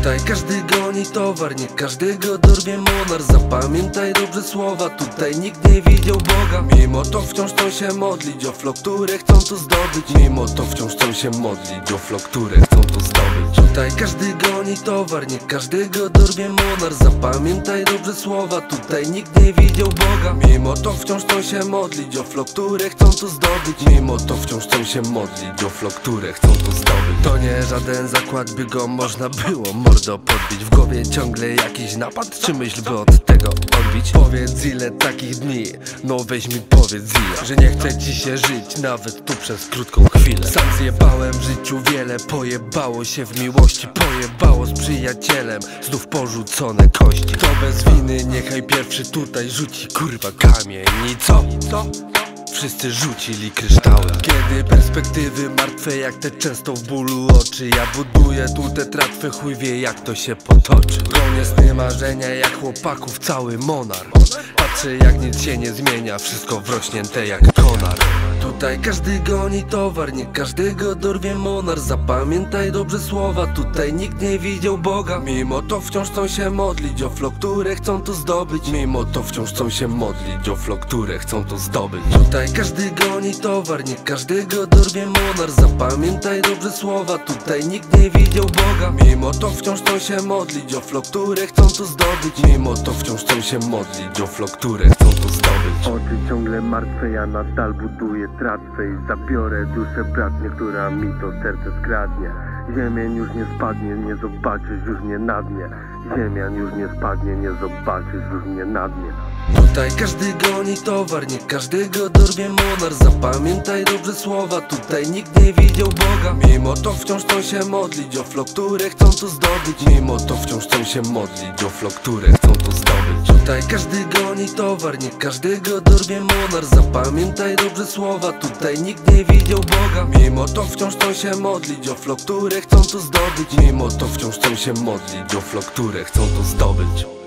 Tutaj każdy goni towar, nie każdego dorwie monar Zapamiętaj dobrze słowa, tutaj nikt nie widział Boga. Mimo to wciąż chcą się modlić o flow, które chcą tu zdobyć. Mimo to wciąż chcą się modlić o flow, które chcą tu zdobyć. Tutaj każdy goni towar, nie każdego dorwie monar Zapamiętaj dobrze słowa, tutaj nikt nie widział Boga. Mimo to wciąż chcą się modlić o flow, które chcą tu zdobyć. Mimo to wciąż chcą się modlić o flow, które chcą tu zdobyć. To nie żaden zakład, by go można było mordo podbić W głowie ciągle jakiś napad, czy myśl by od tego odbić? Powiedz ile takich dni, no weź mi powiedz ile. Że nie chce ci się żyć, nawet tu przez krótką chwilę. Sam zjebałem w życiu wiele, pojebało się w miłości Pojebało z przyjacielem, znów porzucone kości. Kto bez winy, niechaj pierwszy tutaj rzuci kurwa kamień. I co? Wszyscy rzucili kryształy Kiedy perspektywy martwe jak te często w bólu oczy Ja buduję tu te tratwy, chuj wie jak to się potoczy. Gonię sny marzenia jak chłopaków cały monar Patrzę jak nic się nie zmienia, wszystko wrośnięte jak konar Tutaj każdy goni towar, nie każdego dorwie monar Zapamiętaj dobrze słowa, tutaj nikt nie widział Boga. Mimo to wciąż chcą się modlić o flow, które chcą tu zdobyć. Mimo to wciąż chcą się modlić o flow, które chcą tu zdobyć. Tutaj każdy goni towar, nie każdego dorwie monar Zapamiętaj dobrze słowa, tutaj nikt nie widział Boga. Mimo to wciąż chcą się modlić o flow, które chcą tu zdobyć. Mimo to wciąż chcą się modlić o flow, które chcą tu zdobyć. Oczy ciągle martwe, ja nadal buduję tratwę I zabiorę duszę bratnię, która mi to serce skradnie. Ziemian już nie spadnie, nie zobaczysz już mnie na dnie. Ziemian już nie spadnie, nie zobaczysz już mnie na dnie. Tutaj każdy goni towar, nie każdego dorwie monar Zapamiętaj dobrze słowa, tutaj nikt nie widział Boga. Mimo to wciąż chcą się modlić o flow, które chcą tu zdobyć. Mimo to wciąż chcą się modlić o flow, które chcą tu zdobyć Tutaj każdy goni towar, nie każdego dorwie monar Zapamiętaj dobrze słowa, tutaj nikt nie widział Boga. Mimo to wciąż chcą się modlić o flow, które chcą tu zdobyć. Mimo to wciąż chcą się modlić o flow, które chcą tu zdobyć